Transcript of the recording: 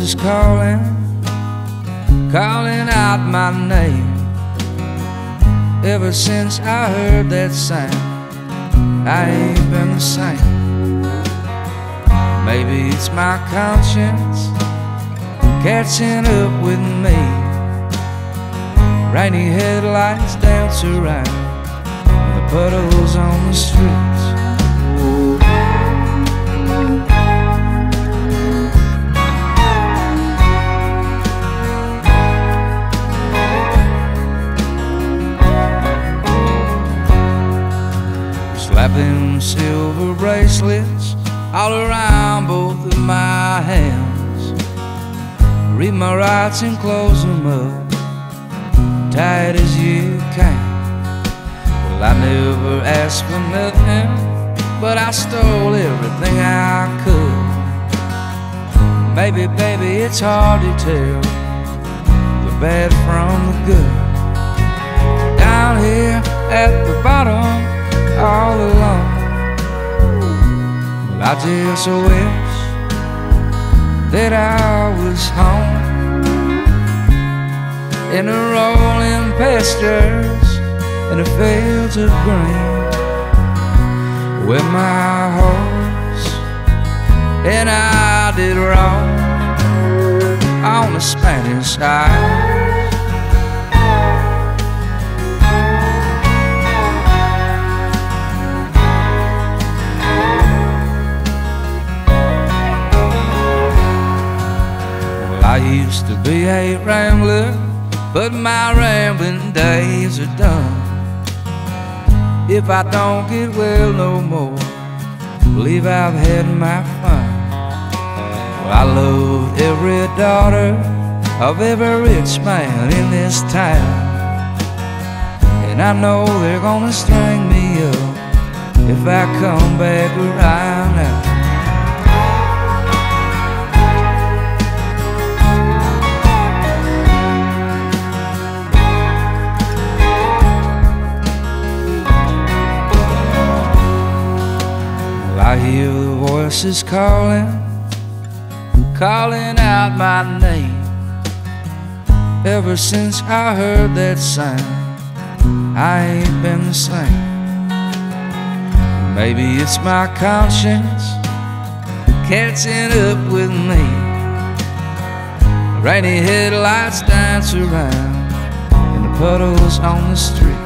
voices calling, calling out my name. Ever since I heard that sound, I ain't been the same. Maybe it's my conscience catching up with me. Rainy headlights dance around the puddles on the streets. Slapping silver bracelets all around both of my hands. Read my rights and close them up tight as you can. Well, I never asked for nothing, but I stole everything I could. Maybe, baby, it's hard to tell the bad from the good. Down here at the bottom, all alone. Well, I just wish that I was home in the rolling pastures and the fields of green with my horse and I did roam on the Spanish Isle. Used to be a rambler but my rambling days are done. If I don't get well no more, believe I've had my fun. Well, I love every daughter of every rich man in this town. And I know they're gonna string me up if I come back around. Hear the voices calling, calling out my name. Ever since I heard that sound, I ain't been the same. Maybe it's my conscience catching up with me. Rainy headlights dance around in the puddles on the streets.